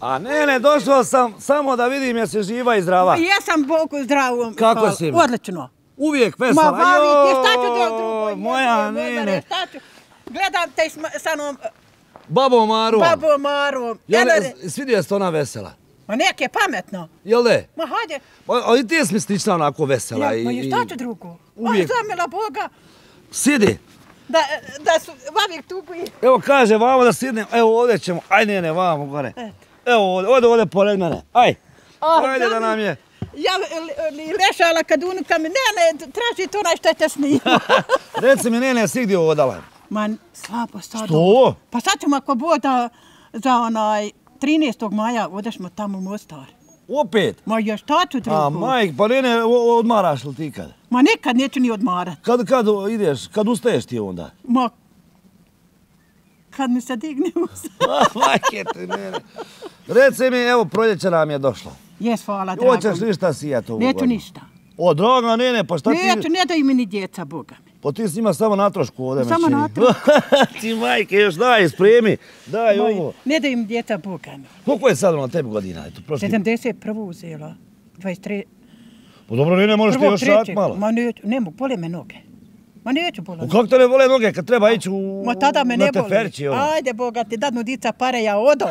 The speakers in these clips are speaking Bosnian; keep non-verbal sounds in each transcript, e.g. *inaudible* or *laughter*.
A ne, ne, došao sam samo da vidim je se živa i zdrava. Jesam Bogu zdravom. Kako hvala. si mi? Odlično. Uvijek Ma vesela. valite, šta ću da Joj, drugo? Moja šta ću? Gledam te sa onom Babo Maru. babom Marom. Jel, ne, svidio se ona vesela? Ma nek je pametno. Jel ne? Ma hajde. Pa, Ali ti si mi slična onako vesela. Ja, i, ma i- šta ću drugo? uvijek- Ma zamila Boga. Sidi. Da, da su vavijek tugu i... Evo kaže, vamo da sidnem. Evo ovdje ćemo. Aj ne, ne, vamo gore. Eto. Evo ovdje, ovdje, pored mene. Aj. Ah, Ajde da nam je. Ja li- li lešala kad unuka mi, ne, ne, traži to onaj što je te snima. *laughs* Reci mi, nene, si gdje odala? Ma, slabo sad. Što? Pa sad ćemo ako boda za onaj 13. maja odešmo tamo u Mostar. Opet? Ma ja šta ću drugo? A, majk, pa nene, odmaraš li ti kad? Ma nikad neću ni odmarat. Kad, kad ideš, kad ustaješ ti onda? Ma, kad mi se digne usta. *laughs* Majke ti, nene. Reci mi, evo, proljeće nam je došlo. Jes, hvala, drago. Hoćeš ništa sijati ovu Neću godinu? ništa. O, draga nene, pa šta Neću, ti... ne daju mi ni djeca, Boga mi. Pa ti s njima samo na trošku ovdje me Samo čini. na trošku. *laughs* ti majke, još daj, spremi. Daj Moj, ovo. Ne daju mi djeca, Boga mi. Koliko je sad ono tebi godina? Eto, prošli... 71. uzela. 23. Pa dobro, nene, možeš ti još trećeg. malo. Ma neću, ne mogu, bole me noge. Ma neću bole U kako te ne vole noge kad treba ići u... Ma tada me ne boli. teferči, ono? Ajde, Boga, ti dadnu dica pare, ja odo.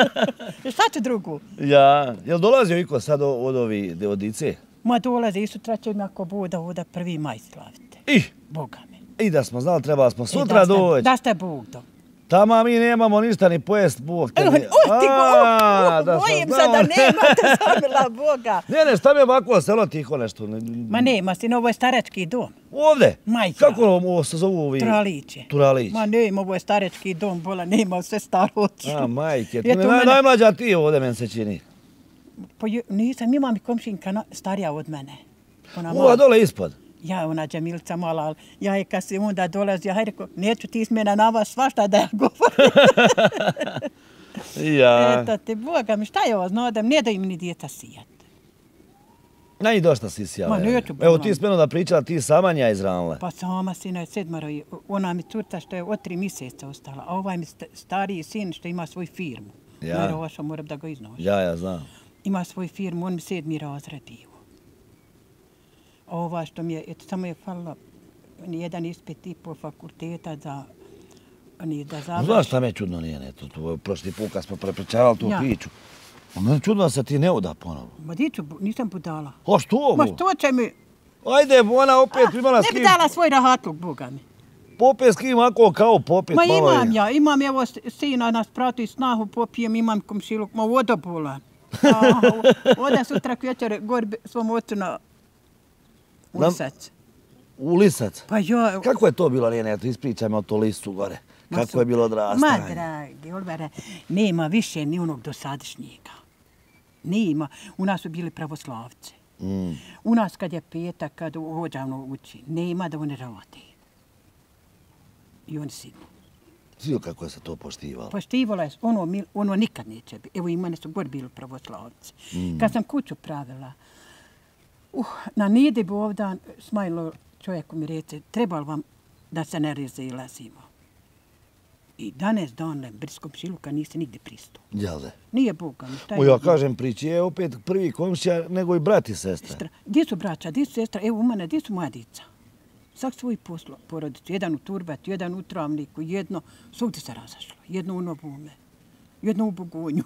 *laughs* Šta ću drugu? Ja, jel dolazio iko sad od ovi od dice? Ma dolaze i sutra će mi ako bude ovdje prvi maj slavite. I, Boga mi. i da smo znali, trebali smo E, sutra doći. Da ste Bog do. Tama mi nemamo ništa ni pojest, Bog te Evo, uh, ti go, A, da sam bojim se da nemate *laughs* zamila Boga. Ne, ne, šta mi je ovako selo tiho nešto? Ma nema, sin, ovo je starački dom. Ovde? Majka. Kako ovo se zovu ovi? Turaliće. Turalić. Ma nema, ovo je starački dom, bola, nema, sve staro otišlo. A, majke, tu mene- najmlađa ti ovde, meni se čini. Pa nisam, imam komšinka starija od mene. Ova dole ispod. Ja, ona Džemilica mala, ali ja je kad se onda dolazi, ja rekao, neću ti smjena na vas svašta da ja *laughs* govorim. Ja. Eto ti, Boga mi, šta je ovo, zna da ne da im ni djeca sijat. Na i došta si sjela. Ma, evo. neću, Evo ti smjeno da pričala, ti samanja izranile. Pa sama sina je sedmaro, ona mi curta što je od tri mjeseca ostala, a ovaj mi sta- stariji sin što ima svoju firmu. Ja. Ja. Naroša, moram da ga iznošam. Ja, ja znam. Ima svoju firmu, on mi sedmi razred bio. A ova što mi je, eto, samo je falila jedan ispit i po fakulteta za ni da završi. Znaš šta me čudno nije, ne, to, to prošli put kad smo prepričavali tu Ja. priču. A mene čudno da se ti ne uda ponovo. Ma diću, nisam budala. A što Ma ovo? što će mi... Ajde, ona opet imala Ne s bi kim, dala svoj rahatluk, Boga mi. popet s kim ako kao popet Ma malo. imam je. ja, imam evo s- sina nas prati snahu, popijem, imam komšiluk, ma vodobolan. *laughs* A, Ode sutra kvečer gor be- svom ocu na Nam- ulisac. U lisac. Pa jo, Kako je to bilo, Lijene, eto ispričaj mi o to listu gore. Kako su- je bilo odrastanje? Ma, dragi, Olvere, nema više ni onog dosadašnjega. Nema. U nas su bili pravoslavci. Mm. U nas kad je petak, kad uhođavno uči, nema da oni rade. I oni sigurno. Svi kako je se to poštivalo. Poštivala je ono, ono nikad neće biti. Evo i mene su gor bili pravoslavci. Mm. Kad sam kuću pravila, uh, na nedebu ovdan smajlo čovjeku mi reče, treba li vam da se ne razilazimo? I danes dan brskom šiluka nisi nigdje pristao. Jel da? Nije Boga O, ja kažem, priči je opet prvi komšija nego i brat i sestra. Sestra. Gdje su braća, gdje su sestra? Evo u mene, gdje su moja dica? Svak svoj poslo, porodicu. Jedan u Turbetu, jedan u Travniku, jedno, svugdje se razašlo. Jedno u Novume, jedno u Bogunju.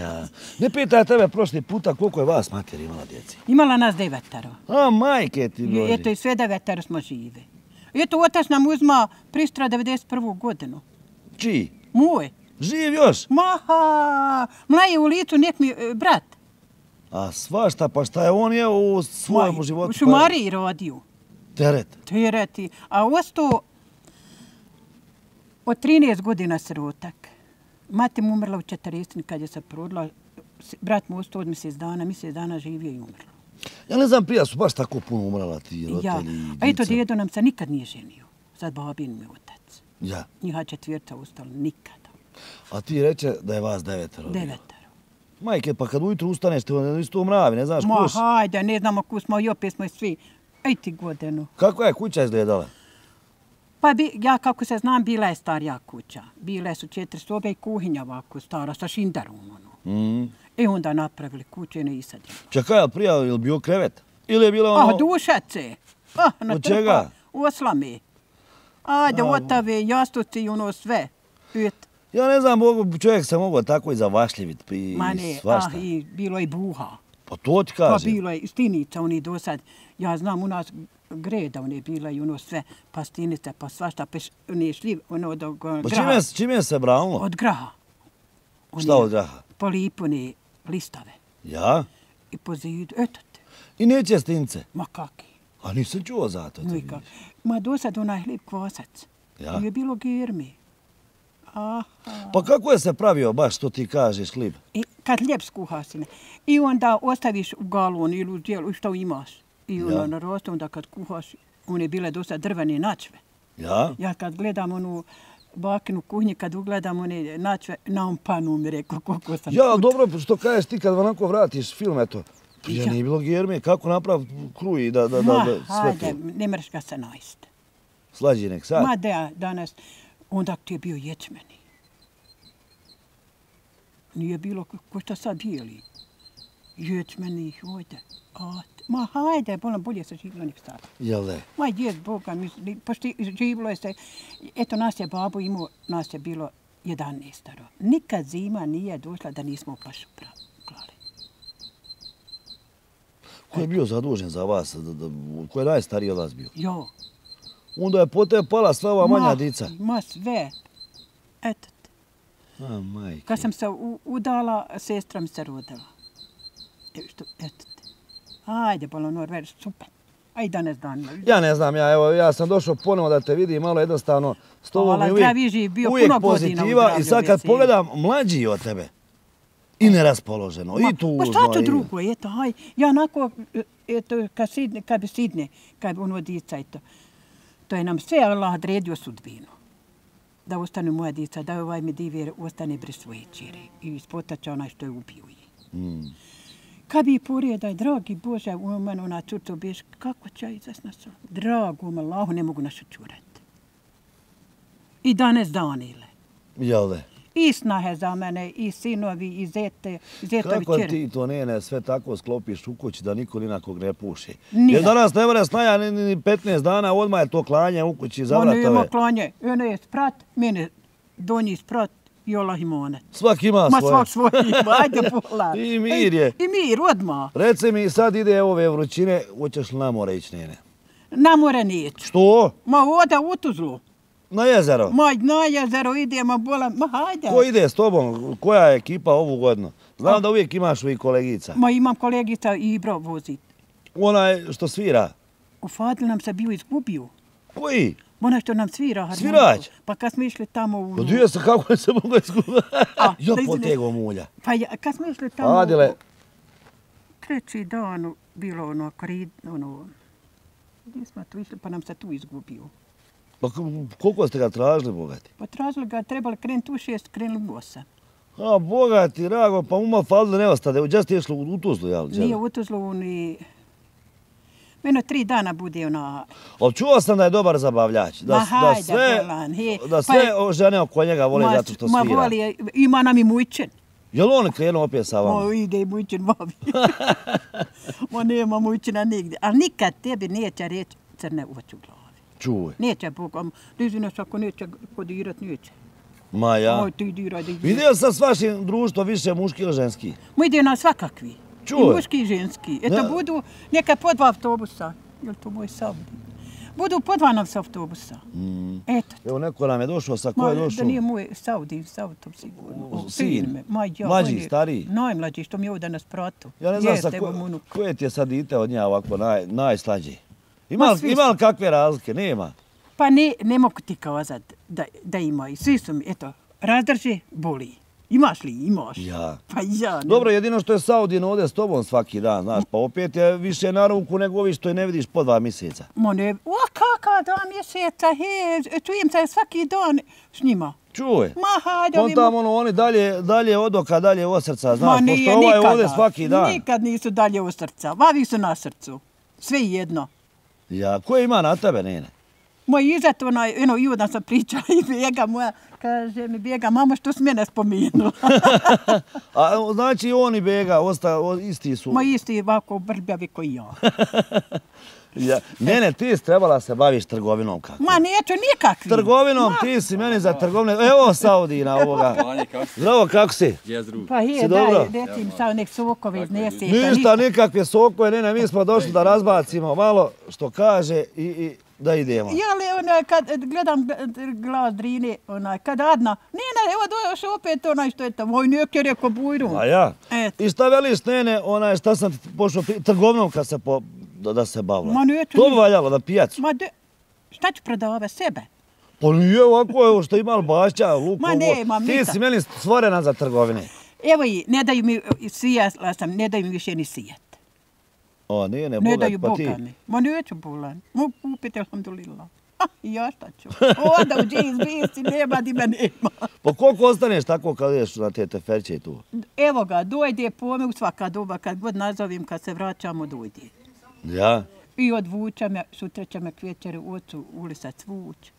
Ja. Ne pitaj tebe prošli puta koliko je vas mater imala djeci. Imala nas devetaro. A, majke ti I, boži. eto, i sve devetaro smo žive. Eto, otac nam uzma pristra 91. godinu. Čiji? Moj. Živ još? Maha, mlaje u licu, nek mi e, brat. A svašta, pa šta je on je u svojem Moj, životu? U šumariji rodio. Pa, teret. Tereti. A ostao od 13 godina srotak. Mati mu umrla u 40 kad je se prodila. S- Brat mu ostao od mjesec dana, mjesec dana živio i umrlo. Ja ne znam, prija su baš tako puno umrala ti Ja. roditelji i A eto, djeca. djedo nam se nikad nije ženio. Sad babin mi otac. Ja. Njiha četvrta ostala nikada. A ti reče da je vas devetero. bilo. Devetaro. Majke, pa kad ujutru ustaneš, ti onda isto u mravi, ne znaš Ma kus. hajde, ne znamo kus smo i opet smo i svi. Ej ti godinu. Kako je kuća izgledala? Pa bi, ja kako se znam, bila je starija kuća. Bile su četiri sobe i kuhinja ovako stara sa šindarom. Ono. Mm. E onda napravili kuće i sad je. Čekaj, ali prije je li bio krevet? Ili je bilo ono... A, dušace. Ah, na Od trpa, čega? Oslame. Ajde, A, otave, jastuci i ono sve. Et. Ja ne znam, mogu, čovjek se mogao tako i zavašljivit i Ma ne, svašta. ah, i bilo je buha. Pa to ti Pa kažem. bilo je stinica, oni do sad, ja znam u nas greda, one bila i ono sve, pa stinica, pa svašta, pa š- oni šli, ono od, Pa graha. čime, čime se branilo? Od graha. Oni Šta od graha? Po lipune listave Ja? i po zidu, eto te, I neće stince. ma kaki. A nisam čuo za to. Nikak. vidiš. Ma do sad onaj hljeb kvasac. Ja? Je bilo germi. Aha. Pa kako je se pravio baš što ti kažeš hlib? I kad hljeb skuha sine. I onda ostaviš u galon ili u dijelu što imaš. I ono Ja. ja. naroste, onda kad kuhaš, one bile dosta drvene načve. Ja? Ja kad gledam onu bakinu kuhnje, kad ugledam one načve, na on panu mi rekao koliko sam Ja, puta. dobro, što kažeš ti kad onako vratiš film, eto. Prije Ja. nije bilo germe, kako naprav kruj i da, da, da, Ma, da sve hajde, to ne mreš ga se najst. slađi nek sad. Ma da, danas, onda ti je bio ječmeni. Nije bilo ko- šta sad bijeli. Ječmeni. A, t- ma hajde, bolno bolje se živilo nek sad. Jel ne? Ma djed Boga, mi, pošto živilo je se, eto nas je babo imao, nas je bilo 11 Nikad zima nije došla da nismo pašu pra- klali. Ko je bio zadužen za vas? Da, da, ko je najstariji od vas bio? Jo. Onda je po te pala sva ova manja ma, dica. Ma sve. Eto te. A, majke. Kad sam se udala, sestra mi se rodila. E, što, eto te. Ajde, bolo Norver, super. Aj danas dan. Ja ne znam, ja, evo, ja sam došao ponovo da te vidim, malo jednostavno, s tobom je uvijek, živ, bio uvijek puno godina pozitiva i sad kad pogledam mlađi od tebe i neraspoloženo, i tužno. Pa šta to drugo, eto, aj, ja onako, eto, kad, sidne, kad bi sidne, kad bi ono dica, eto, to je nam sve Allah odredio sudbinu. Da ostane moja dica, da ovaj mi divjer ostane bez svoje čire i ispotaća onaj što je ubio je. Mm. Kad bi poredaj, dragi Bože, u mene ona cuco biješ, kako će izas na sam? Drago, Allahu, ne mogu našu čurat. I danes danile. Jel ne? I snahe za mene, i sinovi, i zete, i zetovi Kako ti to nene sve tako sklopiš u kući da niko ni na kog ne puši? Nije. Jer danas ne mora snaja ni, ni 15 dana, odmah je to klanje u kući za Ono ima vratove. klanje, ono je sprat, mene donji sprat i Allah imone. Svak ima Ma svoje. svak svoj ima, ajde pola. *laughs* I mir je. I mir, odmah. Reci mi, sad ide ove vrućine, hoćeš li na more ići, nene? Na more neću. Što? Ma oda u Tuzlu. Na jezero? Ma na jezero idemo, bola, ma hajde. Ko ide s tobom? Koja je ekipa ovu godinu? Znam da uvijek imaš ovih kolegica. Ma imam kolegica Ibro vozi. Onaj što svira. U Fadil nam se bio izgubio. Koji? Ona što nam svira harmoniku. Svirač? Pa kad smo išli tamo u... Pa dio se kako se mogu izgubiti. A, *laughs* Jo, da izvine. potego mulja. Pa ja, kad smo išli tamo... Adile, Treći dan bilo ono, korid, ono... Gdje smo tu išli, pa nam se tu izgubio. pa koliko ste ga tražili, bogati? Pa tražili ga, trebali krenuti u šest, krenuli u osam. A, bogati, rago, pa uma falilo ne ostade. Gdje ste išli u Tuzlu, jel? Nije u Tuzlu ni... Meno tri dana bude ona... Ali čuo sam da je dobar zabavljač. Da, Ma da sve, bolan, he. da Pa sve o- žene oko njega vole ma, zato što ma, svira. voli je, ima nam i mujčen. Jel on krenuo opet sa vama? Ma ide i mujčen babi. *laughs* ma nema mujčena nigdje. Ali nikad tebi neće reći crne oči u glavi. Čuj. Neće Bogom. Dizina se ako neće kodirat, neće. Ma ja. Oj, ti diraj ide. Vidio sam s vašim društvo više muški ili ženski? Mo ide na svakakvi. Čuj. I muški i ženski. Eto Ne. budu neka po dva autobusa. Jel to moj Saudi? Budu po dva sa autobusa. Mm. Eto. Evo neko nam je došao, sa ko Ma, je da došao? nije moj Saudi, Sautom sigurno. O, sin. me. Ma, ja, Mlađi, je stariji? Najmlađi, što mi je ovdje na spratu. Ja ne znam Jeste, sa ko, koje ti je sad dite od nja ovako naj, najslađi? Ima, Ma, li- ima li kakve razlike? Nema. Pa ne, ne mogu ti kazat da, da imaju. Svi su mi, eto, razdrže, boli. Imaš li? Imaš. Ja. Pa ja. Ne. Dobro, jedino što je Saudin ovdje s tobom svaki dan, znaš, pa opet je više na ruku nego ovi što je ne vidiš po dva mjeseca. Ma ne, o kaka dva mjeseca, he, čujem se svaki dan s njima. Čuj. Ma hajde, On tamo ono, oni dalje, dalje od oka, dalje od srca, Ma znaš, nije pošto ovaj nikada. ovdje svaki dan. Nikad nisu dalje u srca. Vavi su na srcu. Sve jedno. Ja, ko ima na tebe, nene? Moj izat, onaj, eno, i udan sam pričala i bijega moja, kaže mi bijega, mama što si mene spomenula. *laughs* A znači on i Bega, osta, o, isti su. Moj isti ovako brbjavi koji ja. *laughs* Ja. Ne, ne, ti si trebala se baviš trgovinom kako. Ma neću nikakvi. Trgovinom, ti si meni za trgovine. Evo Saudina ovoga. *laughs* Vanja, kako si? Zdravo, kako si? Jezru. Pa je, Si daj, dobro? reci mi sad nek sokove iznese. Ništa, nikakve sokove, ne, ne, mi smo došli da razbacimo malo što kaže i, i da idemo. Ja li, onaj, kad gledam glas Drine, onaj, kad Adna, ne, ne, evo došao opet onaj što je tamo, oj, nek je rekao bujrum. A ja? Eto. I šta veliš, nene, onaj, šta sam pošao, trgovinom kad se po, da, da se bavila? Ma neću To bi valjalo, na pijacu. Ma de, šta ću prodava sebe? Pa nije ovako, evo što ima bašća, luk, Ma ovo. nemam Ti si meni stvorena za trgovine. Evo i, ne daju mi, sijala sam, ne daju mi više ni sijat. O, nije, ne, daju pa ti. Boga mi. Ma neću bolan. Mogu kupiti, alhamdulillah. Ah, i ja šta ću? *laughs* Onda u džins, bisi, nema di me nema. Pa koliko ostaneš tako kad ideš na te teferće tu? Evo ga, dojde pome u svaka doba, kad god nazovim, kad se vraćamo, dojde. Ja? I odvuča me, sutra će me kvečer u ocu ulisac vuć.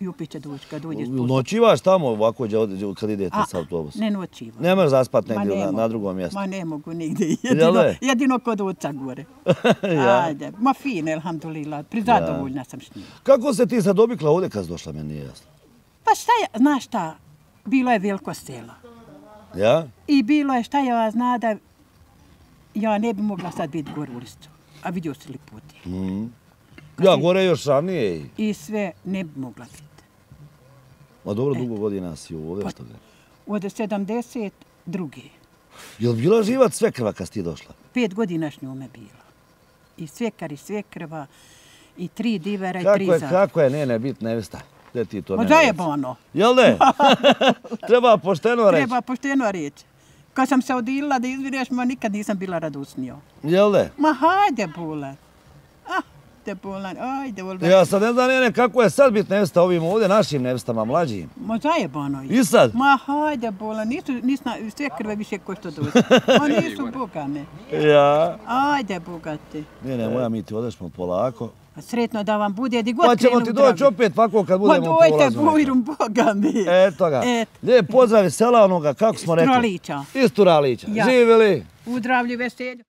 I upit će doći kad dođe s pusom. Noćivaš tamo ovako kad idete A, sa autobusom? Ne noćiva. Ne možeš zaspat negdje ne na, drugom mjestu. Ma ne mogu nigdje. Jedino, jedino kod oca gore. *laughs* Ja. Ajde. Ma fine, alhamdulillah. Prizadovoljna sam s njim. Kako se ti sad dobikla ovdje kad došla, meni nije jasno. Pa šta je, znaš šta, bilo je veliko selo. Ja? I bilo je šta ja zna da ja ne bi mogla sad biti gore u listu. A vidio si li puti. Mm. Ja, gore još ranije. I sve ne bi mogla biti. Ma dobro, dugo godina si ovdje, Pa- što. Od 72. Jel bila živac sve krva kad si ti došla? Pet godina s njome bila. I svekar i svekrva. I tri divera i tri Kako je, zada. kako je, ne, ne, bit nevesta. Gde ti to Ma ne zajebano. Jel ne? *laughs* Treba pošteno reći. Treba pošteno reći. Kad sam se odilila da izvineš, ma nikad nisam bila radosnija. Jel ne? Ma hajde, Bulan. Te Bulan, ajde, Bulan. Ja sad ne znam, ne, ne, kako je sad bit nevesta ovim ovdje našim nevestama, mlađim. Ma zajebano je. I sad? Ma hajde, Bulan, nisu, nisna, sve krve više ko što dođe. *laughs* Ma nisu bogane. Ja. Ajde, bogati. Ne, ne, moja mi ti odešmo polako. A Sretno da vam bude, di god Pa ćemo krenu ti doći opet ovako kad Ma budemo po dojte, ulazu. nekad. bujrum, boga mi. Eto ga. Et. Lijep pozdrav iz sela onoga, kako smo rekli. Turalića. Iz Turalića. Ja. Živjeli. U zdravlju veselju.